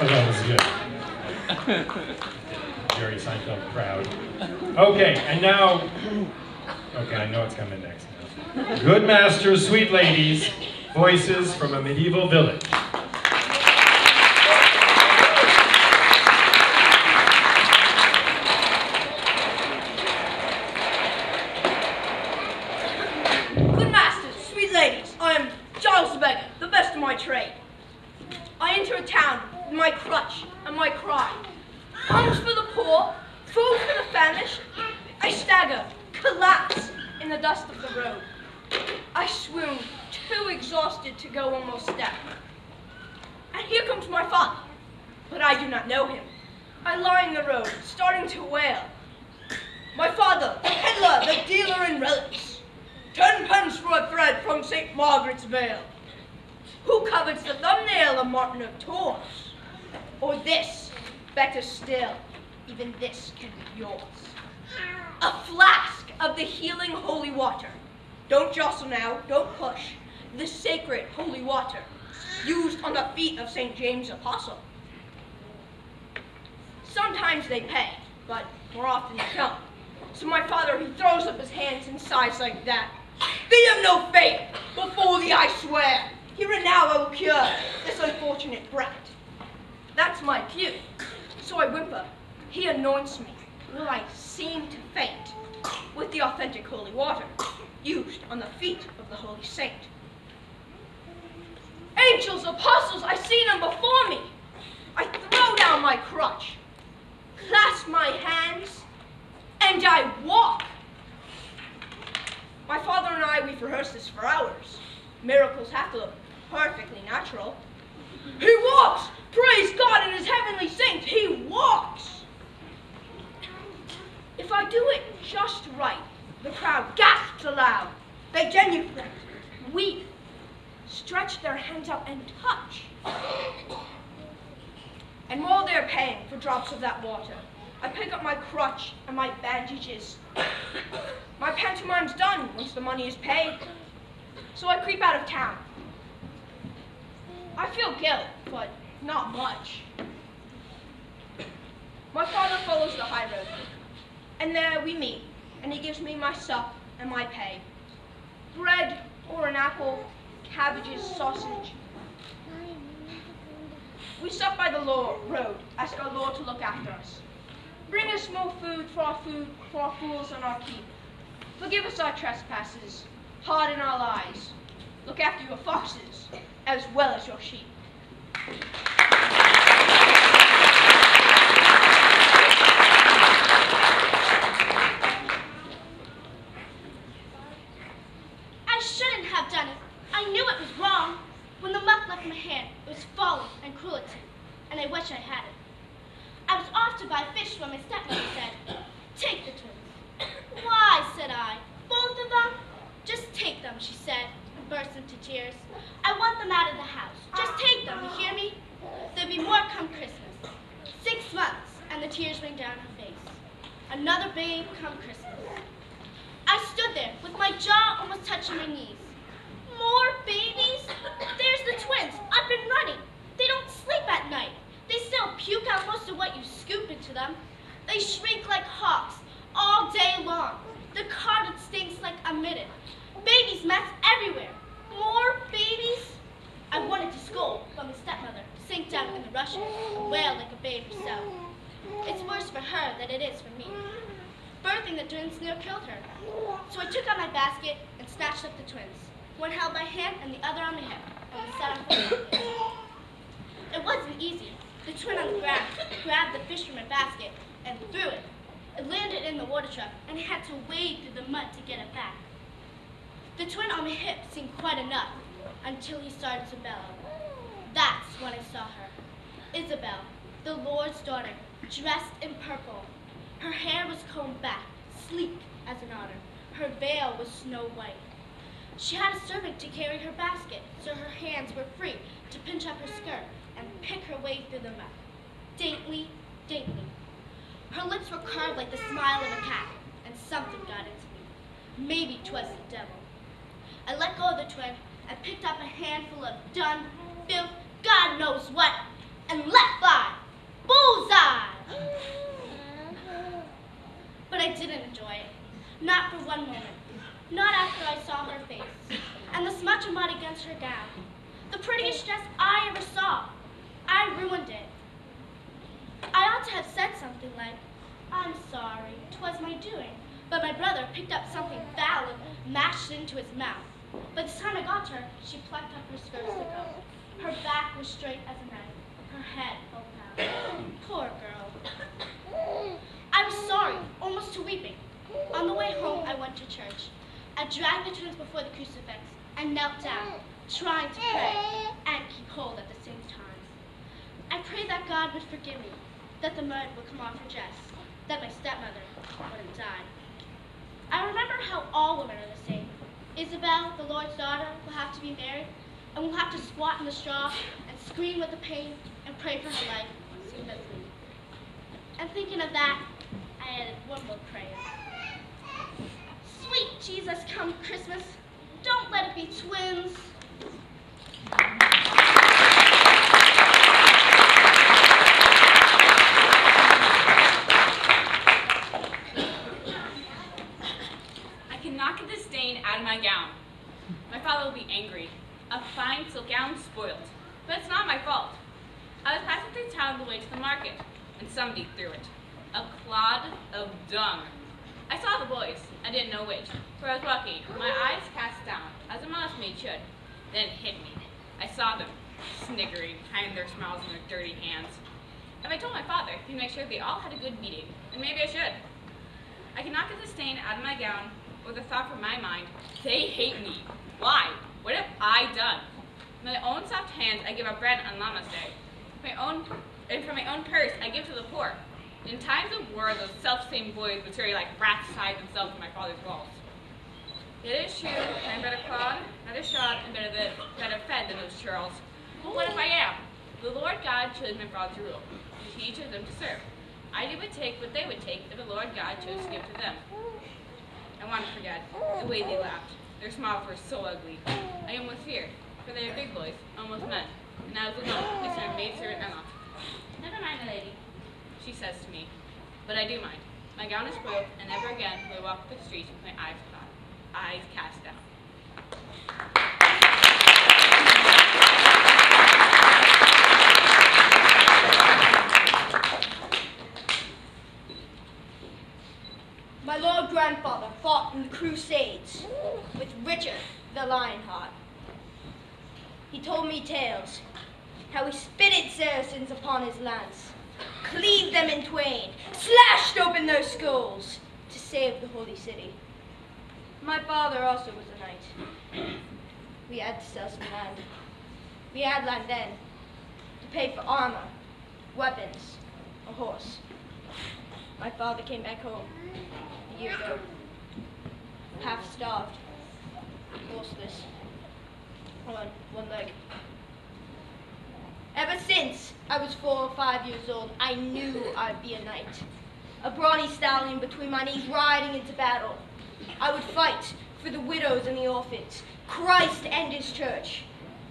That was good. Jerry Seinfeld proud. Okay, and now, okay, I know what's coming next. Good masters, sweet ladies, voices from a medieval village. Good masters, sweet ladies, I am Giles the Beggar, the best of my trade. I enter a town with my crutch and my cry. Alms for the poor, food for the famished. I stagger, collapse in the dust of the road. I swoon, too exhausted to go one more step. And here comes my father, but I do not know him. I lie in the road, starting to wail. My father, the peddler, the dealer in relics. Ten pence for a thread from St. Margaret's Vale. Who covets the thumbnail of Martin of Tours? Or this, better still, even this can be yours. A flask of the healing holy water. Don't jostle now, don't push. The sacred holy water, used on the feet of St. James Apostle. Sometimes they pay, but more often they don't. So my father, he throws up his hands and sighs like that. Be of no faith, before thee I swear. Here and now I will cure this unfortunate brat. That's my cue. So I whimper. He anoints me. Will I seem to faint with the authentic holy water used on the feet of the holy saint? Angels, apostles, I see them before me. I throw down my crutch, clasp my hands, and I walk. My father and I, we've rehearsed this for hours. Miracles have to look perfectly natural. He walks! Praise God and his heavenly saints, he walks! If I do it just right, the crowd gasps aloud. They genuflect, weep, stretch their hands out and touch. And while they're paying for drops of that water, I pick up my crutch and my bandages. My pantomime's done once the money is paid. So I creep out of town. I feel guilt, but not much. My father follows the high road, and there we meet, and he gives me my sup and my pay. Bread or an apple, cabbages, sausage. We stop by the law road, ask our Lord to look after us. Bring us more food for our food, for our fools and our keep. Forgive us our trespasses, harden our lies. Look after your foxes as well as your sheep. She said, and burst into tears. I want them out of the house. Just take them, you hear me? There'll be more come Christmas. Six months, and the tears rained down her face. Another babe come Christmas. I stood there with my jaw almost touching my knees. More babies? There's the twins, up and running. They don't sleep at night. They still puke out most of what you scoop into them. They shriek like hawks all day long. The carpet stinks like a midden. Babies mess everywhere. More babies? I wanted to scold, but my stepmother sank down in the rushes and wailed like a babe herself. It's worse for her than it is for me. Birthing the twins near killed her. So I took out my basket and snatched up the twins. One held my hand and the other on my hip, and we set off. It wasn't easy. The twin on the ground grabbed the fish from my basket and threw it. It landed in the water truck, and had to wade through the mud to get it back. The twin on my hip seemed quite enough until he started to bellow. That's when I saw her. Isabel, the Lord's daughter, dressed in purple. Her hair was combed back, sleek as an otter. Her veil was snow white. She had a servant to carry her basket, so her hands were free to pinch up her skirt and pick her way through the mud. Daintily, daintily. Her lips were curved like the smile of a cat, and something got into me. Maybe 'twas the devil. I let go of the twin and picked up a handful of dun, filth, God knows what, and let fly. Bullseye! But I didn't enjoy it. Not for one moment. Not after I saw her face. And the smudge of mud against her gown. The prettiest dress I ever saw. I ruined it. I ought to have said something like, I'm sorry, 'twas my doing. But my brother picked up something foul and mashed it into his mouth. By the time I got to her, she plucked up her skirts to go. Her back was straight as a knife, her head oh, Poor girl. I was sorry, almost to weeping. On the way home, I went to church. I dragged the twins before the crucifix and knelt down, trying to pray and keep hold at the same time. I prayed that God would forgive me, that the mud would come off her dress, that my stepmother wouldn't die. I remember how all women are the same. Isabel, the Lord's daughter, will have to be married, and will have to squat in the straw and scream with the pain and pray for her life, And thinking of that, I added one more prayer. Sweet Jesus, come Christmas, don't let it be twins. I cannot get the stain out of my gown. My father will be angry. A fine silk gown spoiled. But it's not my fault. I was passing through town on the way to the market, and somebody threw it. A clod of dung. I saw the boys. I didn't know which, for I was walking, my eyes cast down, as a modest maid should. Then it hit me. I saw them, sniggering, hiding their smiles in their dirty hands. If I told my father, he'd make sure they all had a good beating, and maybe I should. I cannot get the stain out of my gown, or the thought from my mind, they hate me. Why? What have I done? With my own soft hands, I give out bread on Lammas Day. My own, and from my own purse, I give to the poor. In times of war, those self-same boys would carry like rats hide themselves in my father's walls. It is true, I am better clad, better shod, and better, than, better fed than those churls. But what if I am? The Lord God chose my father to rule, and he chose them to serve. I would take what they would take if the Lord God chose to give to them. I want to forget the way they laughed. Their smiles were so ugly. I almost feared, for they are big boys, almost men. And I was alone, my maidservant Emma. Never mind, my lady, she says to me. But I do mind. My gown is spoiled, and never again will I walk the streets with my eyes eyes cast down. My lord grandfather fought in the Crusades with Richard the Lionheart. He told me tales, how he spitted Saracens upon his lance, cleaved them in twain, slashed open their skulls to save the holy city. My father also was a knight. We had to sell some land. We had land then to pay for armor, weapons, a horse. My father came back home a year ago, half starved, horseless, on one leg. Ever since I was four or five years old, I knew I'd be a knight. A brawny stallion between my knees riding into battle. I would fight for the widows and the orphans, Christ and his church.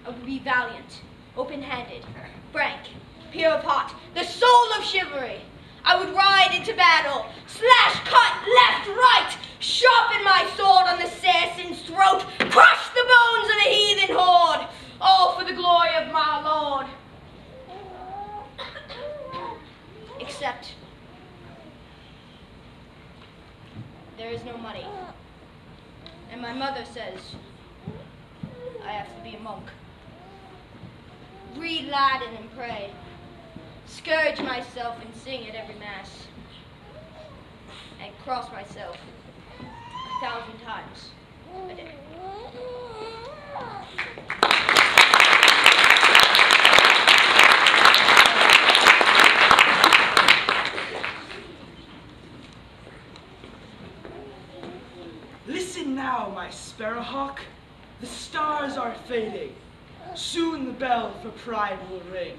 I would be valiant, open-handed, frank, pure of heart, the soul of chivalry. I would ride into battle, slash, cut, left, right, sharpen my sword on the Saracens' throat, crush the bones of the heathen horde, all for the glory of my Lord. Except there is no money. And my mother says I have to be a monk. Read Latin and pray. Scourge myself and sing at every mass. And cross myself a thousand times a day. Listen now, sparrowhawk. The stars are fading. Soon the bell for prime will ring.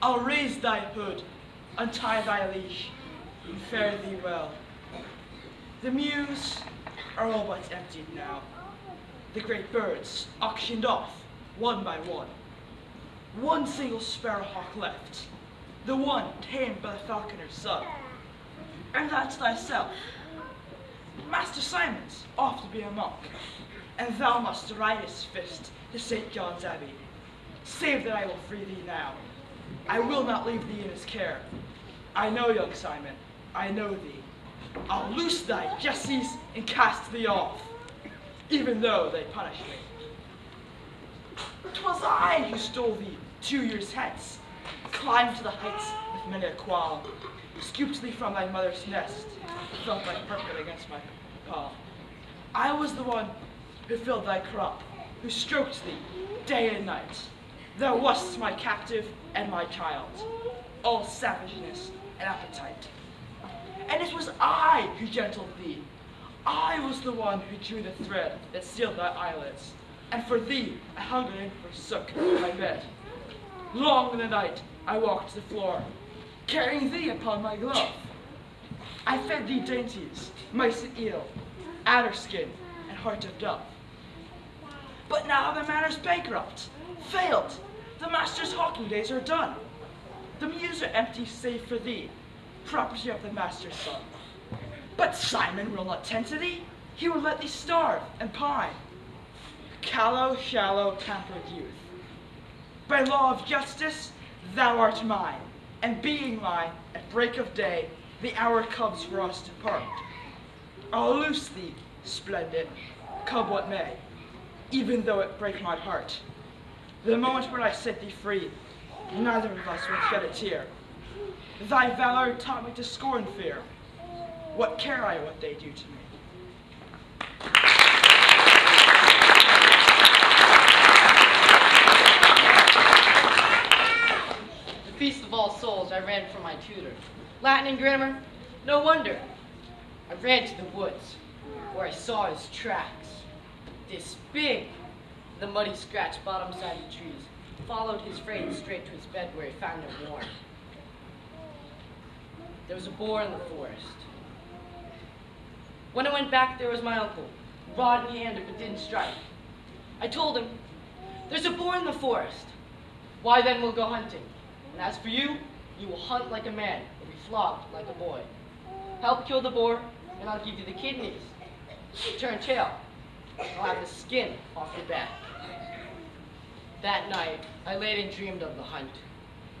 I'll raise thy hood, untie thy leash, and fare thee well. The mews are all but emptied now. The great birds auctioned off, one by one. One single sparrowhawk left, the one tamed by the falconer's son. And that's thyself. Master Simon's off to be a monk, and thou must ride his fist to St. John's Abbey. Save that I will free thee now. I will not leave thee in his care. I know young Simon, I know thee. I'll loose thy jesses and cast thee off, even though they punish me. 'Twas I who stole thee two years hence, climbed to the heights with many a qualm, scooped thee from thy mother's nest, felt thy purpose against my palm. I was the one who filled thy crop, who stroked thee day and night. Thou wast my captive and my child, all savageness and appetite. And it was I who gentled thee. I was the one who drew the thread that sealed thy eyelids. And for thee I hungered and forsook my bed. Long in the night I walked the floor, carrying thee upon my glove. I fed thee dainties, mice and eel, adder skin, and heart of dove. But now the manor's bankrupt, failed. The master's hawking days are done. The mews are empty save for thee, property of the master's son. But Simon will not tend to thee. He will let thee starve and pine. Callow, shallow, tempered youth. By law of justice, thou art mine, and being mine, at break of day, the hour comes for us to part. I'll loose thee, splendid, come what may, even though it break my heart. The moment when I set thee free, neither of us will shed a tear. Thy valor taught me to scorn fear. What care I what they do to me? The Feast of All Souls I ran from my tutor. Latin and grammar? No wonder. I ran to the woods, where I saw his tracks. This big, the muddy scratch bottom side of the trees, followed his frame straight to his bed where he found it worn. There was a boar in the forest. When I went back, there was my uncle, rod in hand but didn't strike. I told him, there's a boar in the forest. Why then we'll go hunting. And as for you, you will hunt like a man and be flogged like a boy. Help kill the boar, and I'll give you the kidneys. Turn tail, I'll have the skin off your back. That night, I laid and dreamed of the hunt,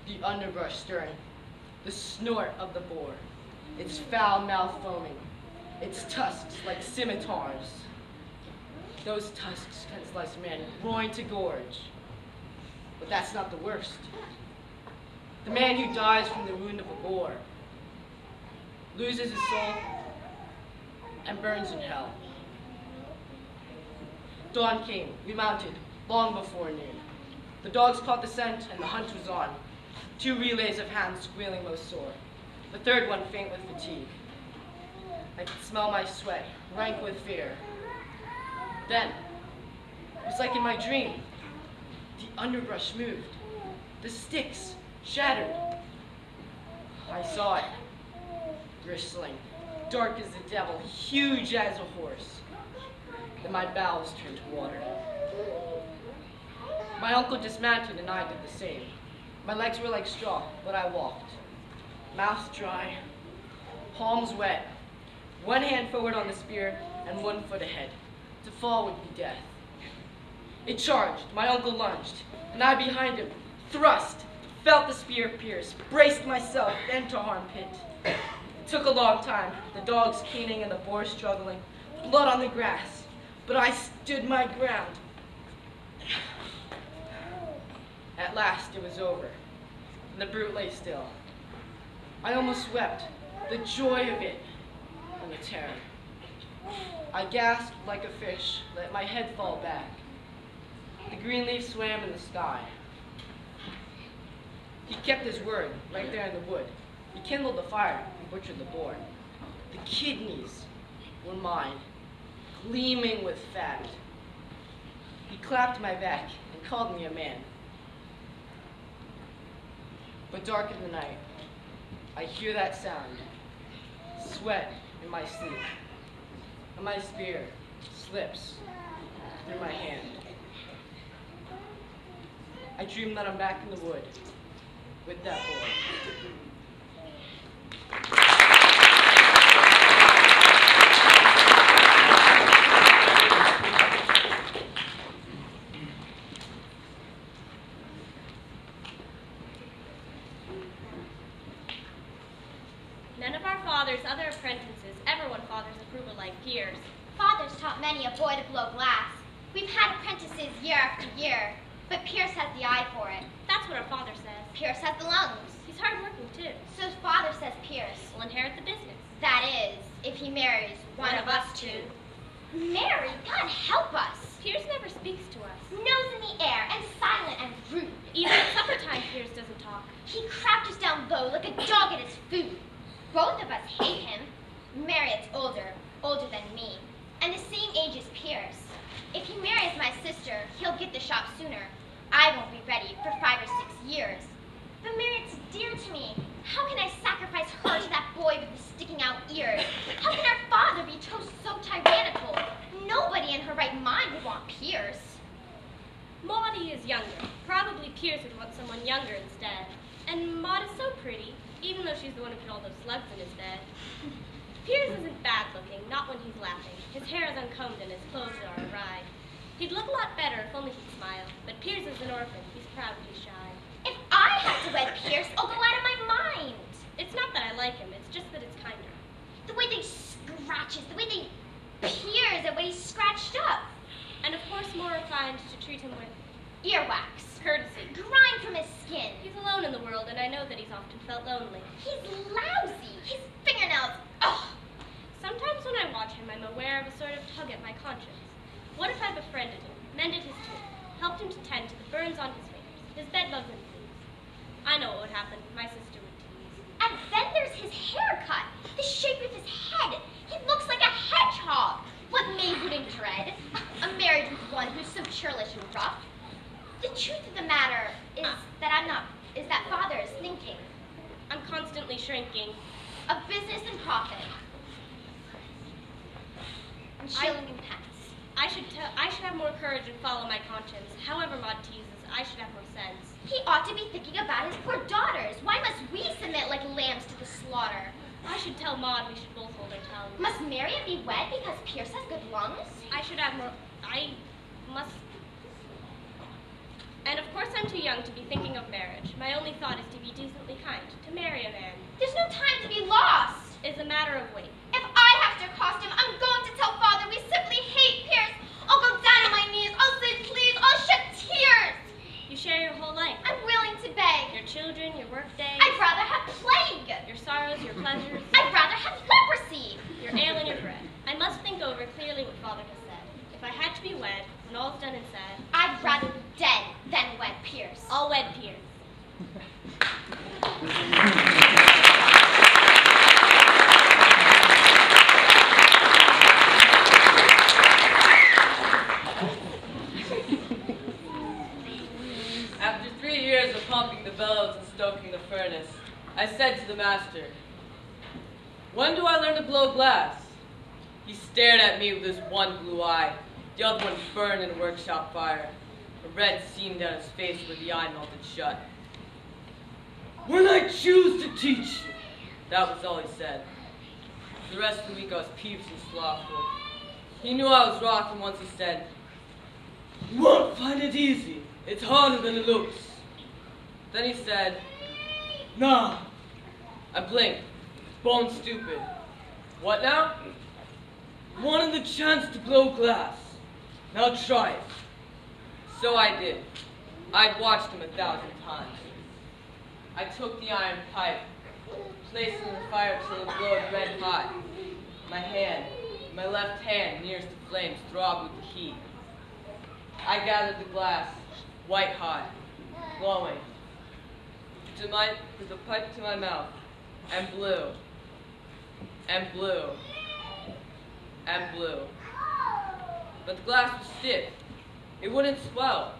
the underbrush stirring, the snort of the boar, its foul mouth foaming, its tusks like scimitars. Those tusks can slice a man groin to gorge. But that's not the worst. The man who dies from the wound of a boar loses his soul and burns in hell. Dawn came. We mounted long before noon. The dogs caught the scent and the hunt was on. Two relays of hands squealing most sore. The third one faint with fatigue. I could smell my sweat, rank with fear. Then, it was like in my dream. The underbrush moved. The sticks shattered. I saw it, bristling, dark as the devil, huge as a horse. Then my bowels turned to water. My uncle dismounted and I did the same. My legs were like straw, but I walked. Mouth dry, palms wet, one hand forward on the spear and one foot ahead. To fall would be death. It charged, my uncle lunged, and I behind him, thrust, felt the spear pierce, braced myself, bent to armpit. It took a long time, the dogs keening and the boar struggling, blood on the grass, but I stood my ground. At last it was over, and the brute lay still. I almost wept, the joy of it, and the terror. I gasped like a fish, let my head fall back. The green leaf swam in the sky. He kept his word right there in the wood. He kindled the fire and butchered the boar. The kidneys were mine, gleaming with fat. He clapped my back and called me a man. But dark in the night, I hear that sound, sweat in my sleep, and my spear slips through my hand. I dream that I'm back in the wood with that boy. None of our father's other apprentices ever won father's approval like Pierce. Father's taught many a boy to blow glass. We've had apprentices year after year, but Pierce has the eye for it. That's what our father says. Pierce has the lungs. He's hardworking too. So father says Pierce. Will inherit the business. That is, if he marries one, of us two. Mary, God help us. Pierce never speaks to us. Nose in the air and silent and rude. Even at supper time, Pierce doesn't talk. He crouches down low like a dog at his food. Both of us hate him. Marion's older, older than me, and the same age as Pierce. If he marries my sister, he'll get the shop sooner. I won't be ready for five or six years. But Marion's dear to me. How can I sacrifice her to that boy with the sticking out ears? How can our father be so, so tyrannical? Nobody in her right mind would want Pierce. Maudie is younger. Probably Pierce would want someone younger instead. And Maud is so pretty, even though she's the one who put all those slugs in his bed. Pierce isn't bad looking, not when he's laughing. His hair is uncombed and his clothes are awry. He'd look a lot better if only he'd smile. But Pierce is an orphan. He's proud be shy. I have to wed Pierce, I'll go out of my mind. It's not that I like him, it's just that it's kinder. The way they scratches, the way they peers at what he's scratched up. And of course more inclined to treat him with Earwax. courtesy. Grime from his skin. He's alone in the world, and I know that he's often felt lonely. He's lousy. His fingernails. Ugh. Sometimes when I watch him, I'm aware of a sort of tug at my conscience. What if I befriended him, mended his tooth, helped him to tend to the burns on his fingers, his bed bugs and? I know what would happen. My sister would tease. And then there's his haircut. The shape of his head. He looks like a hedgehog. What maid wouldn't dread? A married with one who's so churlish and rough. The truth of the matter is ah. that I'm not, is that father is thinking I'm constantly shrinking. of business and profit. And I- shilling and pence. I should tell. I should have more courage and follow my conscience. However Maud teases, I should have more sense. He ought to be thinking about his poor daughters. Why must we submit like lambs to the slaughter? I should tell Maud we should both hold our tongues. Must Marion be wed because Pierce has good lungs? I should have more. I must. And of course, I'm too young to be thinking of marriage. My only thought is to be decently kind, to marry a man. There's no time to be lost. It's a matter of weight. If I have to accost him, I'm going to tell father we simply hate Pierce. I'll go down on my knees. I'll say please. I'll shed tears. You share your whole life. I'm willing to beg. Your children, your work days, I'd rather have plague. your sorrows, your pleasures, I'd rather have leprosy. your ale and your bread. I must think over clearly what father has said. If I had to be wed, when all's done and said, I'd rather be dead than wed Pierce. I'll wed Pierce. After three years of pumping the bellows and stoking the furnace, I said to the master, When do I learn to blow glass? He stared at me with his one blue eye, the other one burned in a workshop fire. A red seam down his face where the eye melted shut. When I choose to teach you. That was all he said. The rest of the week I was peevish and slothful. He knew I was and once he said, You won't find it easy. It's harder than it looks. Then he said, Nah. I blinked, bone stupid. What now? Wanted the chance to blow glass. Now try it. So I did. I'd watched him a thousand times. I took the iron pipe, placed it in the fire till it glowed red hot. My hand, my left hand nearest the flames, throbbed with the heat. I gathered the glass, white hot, glowing, to my, with the pipe to my mouth, and blue and blue and blue. But the glass was stiff. It wouldn't swell.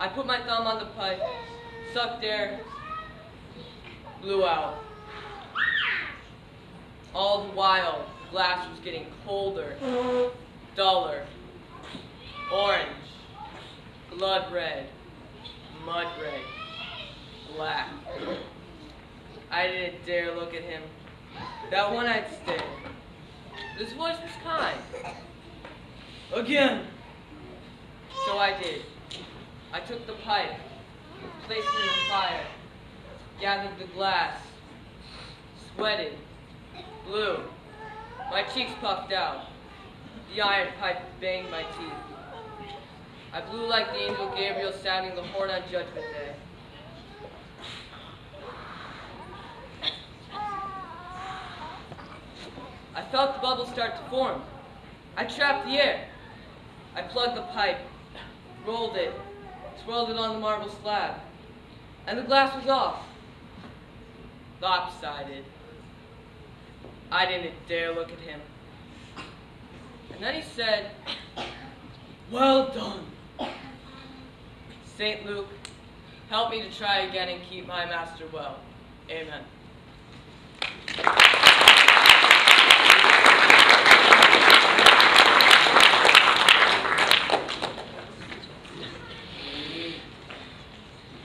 I put my thumb on the pipe, sucked air, blew out. All the while, the glass was getting colder, duller, orange, blood red, mud red, black. I didn't dare look at him. That one-eyed stare. His voice was kind. Again. So I did. I took the pipe, placed it in the fire, gathered the glass, sweated, blew. My cheeks puffed out. The iron pipe banged my teeth. I blew like the angel Gabriel sounding the horn on Judgment Day. I felt the bubbles start to form. I trapped the air. I plugged the pipe, rolled it, swirled it on the marble slab, and the glass was off. Lopsided. I didn't dare look at him. And then he said, Well done. St. Luke, help me to try again and keep my master well. Amen.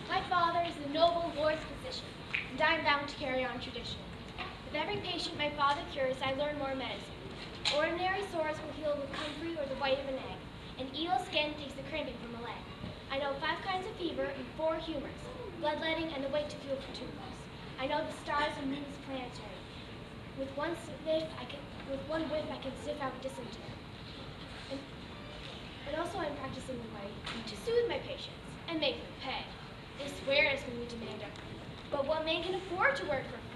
My father is a noble Lord's physician, and I am bound to carry on tradition. With every my father cures, I learn more medicine. Ordinary sores will heal with comfrey or the white of an egg, and eel skin takes the cramping from a leg. I know five kinds of fever and four humors, bloodletting and the way to feel for. I know the stars and moons planetary. With one sniff, I can, with one whiff, I can sniff out dysentery. And, and also I'm practicing the way to soothe my patients and make them pay. They swear it's going to be demander. But what man can afford to work for?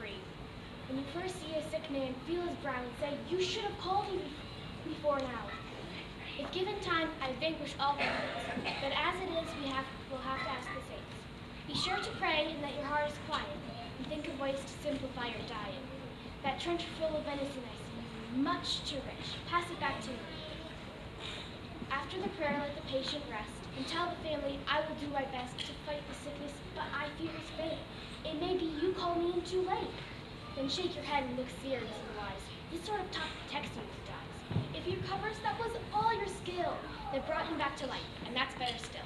When you first see a sick man, feel his brow and say, you should have called me before now. If given time, I vanquish all complaints. But as it is, we have, will have to ask the saints. Be sure to pray and that your heart is quiet, and think of ways to simplify your diet. That trencher full of venison I see, much too rich. Pass it back to me. After the prayer, let the patient rest, and tell the family I will do my best to fight the sickness, but I fear his fate. It may be you call me in too late. Then shake your head and look serious and wise. This sort of talk protects you he dies. If you recovers, that was all your skill that brought him back to life, and that's better still.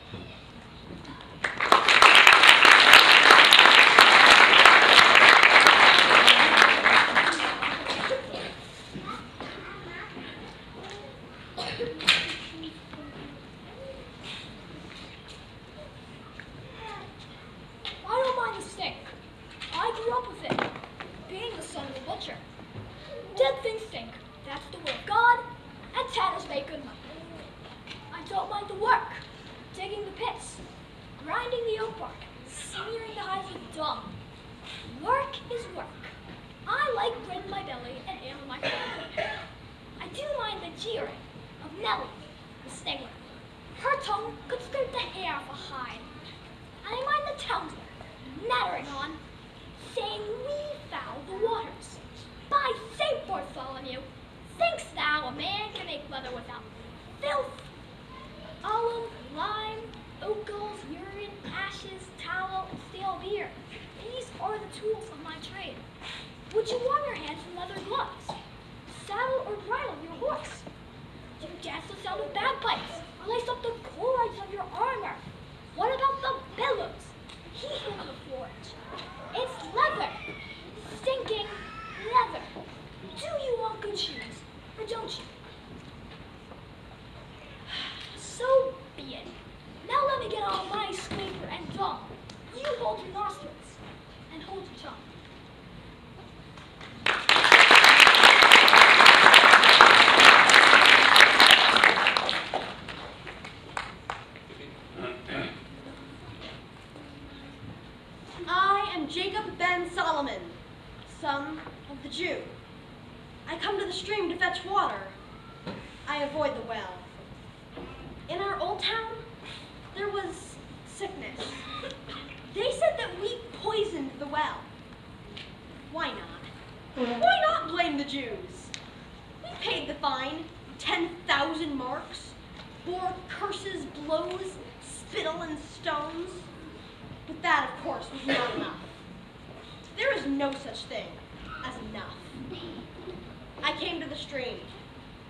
The stream.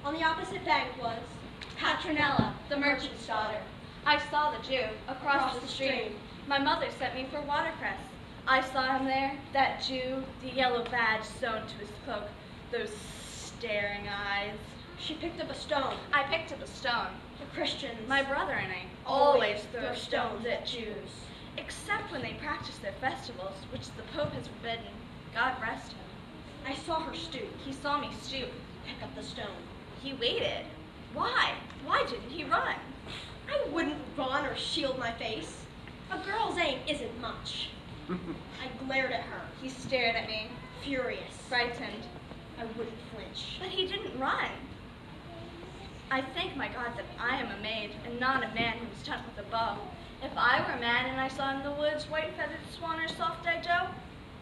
On the opposite bank was Petronella, the merchant's daughter. I saw the Jew across, the stream. My mother sent me for watercress. I saw him there, that Jew, the yellow badge sewn to his cloak, those staring eyes. She picked up a stone. I picked up a stone. The Christians, My brother and I always throw stones at Jews, except when they practice their festivals, which the Pope has forbidden. God rest him. I saw her stoop. He saw me stoop. Pick up the stone. He waited. Why? Why didn't he run? I wouldn't run or shield my face. A girl's aim isn't much. I glared at her, He stared at me, furious. frightened. I wouldn't flinch. But he didn't run. I thank my God that I am a maid and not a man who is taught with a bow. If I were a man and I saw in the woods white feathered swan or soft-eyed doe,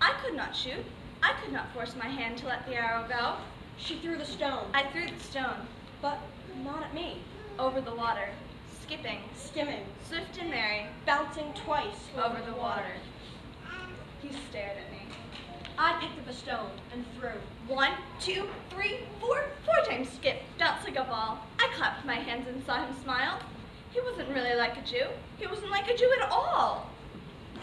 I could not shoot. I could not force my hand to let the arrow go. She threw the stone, I threw the stone but not at me. over the water, skipping, Skimming, swift and merry, bouncing twice over the water. He stared at me. I picked up a stone and threw. One, two, three, four, four times skip, bounce like a ball. I clapped my hands and saw him smile. He wasn't really like a Jew. He wasn't like a Jew at all.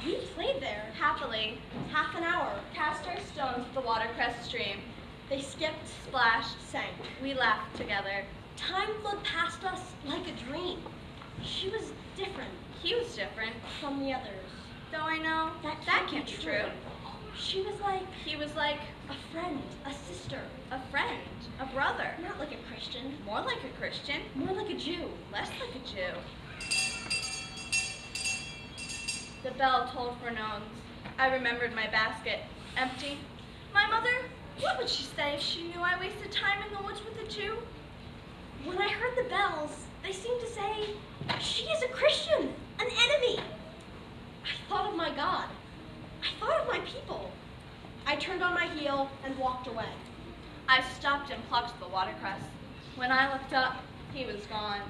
We played there Happily, half an hour. cast our stones at the watercress stream. They skipped, Splashed, sank. we laughed together. Time flowed past us like a dream. She was different He was different, from the others. though I know That that can't be true. true. She was like He was like a friend, a sister, a friend, a brother, not like a Christian, more like a Christian, more like a Jew. less like a Jew. The bell tolled for nones. I remembered my basket, empty. My mother, what would she say if she knew I wasted time in the woods with a Jew? When I heard the bells, they seemed to say, She is a Christian, an enemy. I thought of my God. I thought of my people. I turned on my heel and walked away. I stopped and plucked the watercress. When I looked up, he was gone.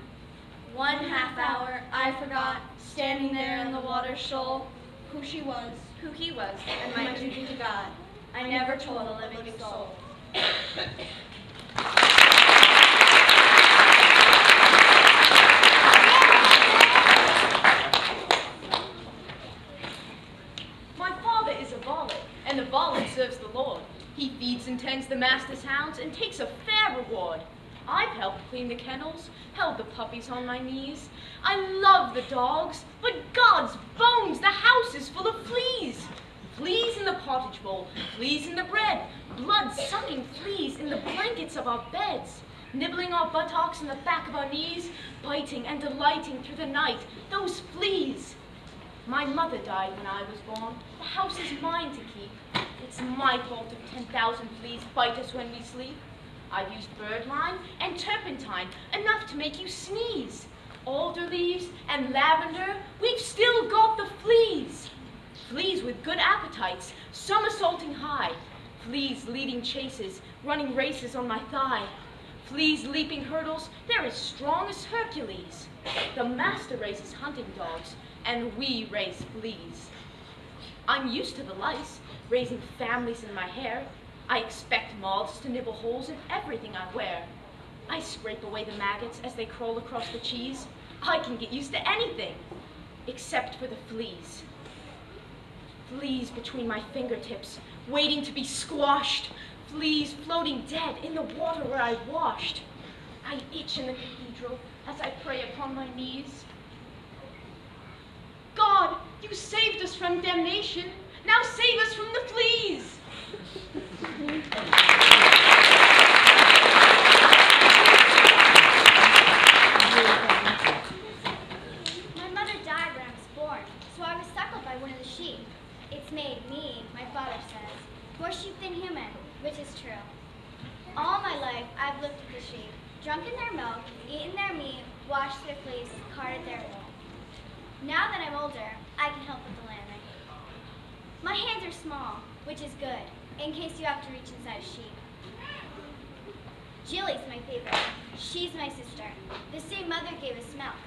One half hour, I forgot, standing there in the water shoal, Who she was, who he was and my duty to God. I never told a living soul. My father is a varlet, and the varlet serves the Lord. He feeds and tends the master's hounds and takes a fair reward. I've helped clean the kennels, held the puppies on my knees. I love the dogs, but God's bones, the house is full of fleas. Fleas in the pottage bowl, fleas in the bread, blood-sucking fleas in the blankets of our beds, nibbling our buttocks and the back of our knees, biting and delighting through the night, those fleas. My mother died when I was born. The house is mine to keep. It's my fault if 10,000 fleas bite us when we sleep. I've used birdlime and turpentine, enough to make you sneeze. Alder leaves and lavender, we've still got the fleas. Fleas with good appetites, somersaulting high. Fleas leading chases, running races on my thigh. Fleas leaping hurdles, they're as strong as Hercules. The master raises hunting dogs, and we raise fleas. I'm used to the lice, raising families in my hair. I expect moths to nibble holes in everything I wear. I scrape away the maggots as they crawl across the cheese. I can get used to anything, except for the fleas. Fleas between my fingertips, waiting to be squashed. Fleas floating dead in the water where I washed. I itch in the cathedral as I pray upon my knees. God, you saved us from damnation. Now save us from the fleas. My mother died when I was born, so I was suckled by one of the sheep. It's made me, my father says, more sheep than human, which is true. All my life, I've looked at the sheep, drunken their milk, eaten their meat, washed their fleece, carded their wool. Now that I'm older, I can help with the lambing. My hands are small, which is good, in case you have to reach inside a sheep. Jilly's my favorite. She's my sister. The same mother gave us milk.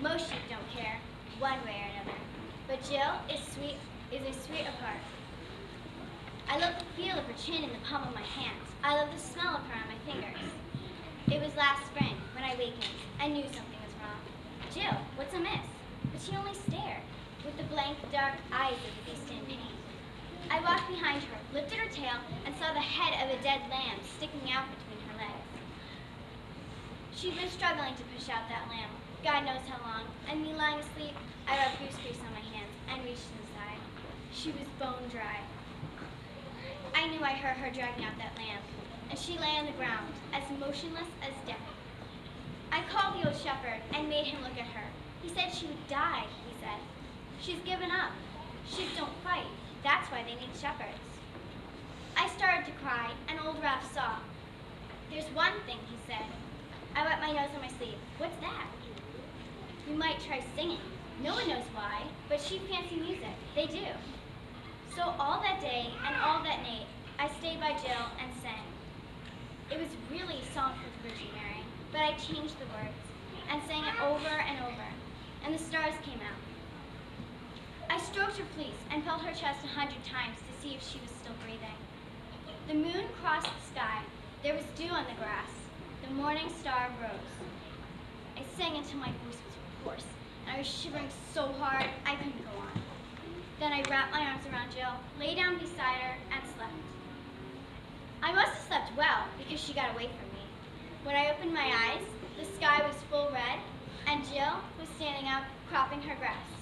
Most sheep don't care, one way or another. But Jill is sweet is a sweet of heart. I love the feel of her chin in the palm of my hand. I love the smell of her on my fingers. It was last spring when I wakened. I knew something was wrong. Jill, what's amiss? But she only stared, with the blank, dark eyes of a beast in pain. I walked behind her, lifted her tail, and saw the head of a dead lamb sticking out between her legs. She'd been struggling to push out that lamb, God knows how long, and me lying asleep, I rubbed goose grease on my hands and reached inside. She was bone dry. I knew I heard her dragging out that lamb, and she lay on the ground, as motionless as death. I called the old shepherd and made him look at her. He said she would die, he said. She's given up. Sheep don't fight. That's why they need shepherds. I started to cry, and old Ralph saw. There's one thing, he said. I wet my nose on my sleeve. What's that? You might try singing. No one knows why, but sheep fancy music. They do. So all that day and all that night, I stayed by Jill and sang. It was really a song for the Virgin Mary, but I changed the words and sang it over and over, and the stars came out. I stroked her fleece and felt her chest a hundred times to see if she was still breathing. The moon crossed the sky. There was dew on the grass. The morning star rose. I sang until my voice was hoarse, and I was shivering so hard I couldn't go on. Then I wrapped my arms around Jill, lay down beside her, and slept. I must have slept well because she got away from me. When I opened my eyes, the sky was full red, and Jill was standing up cropping her grass.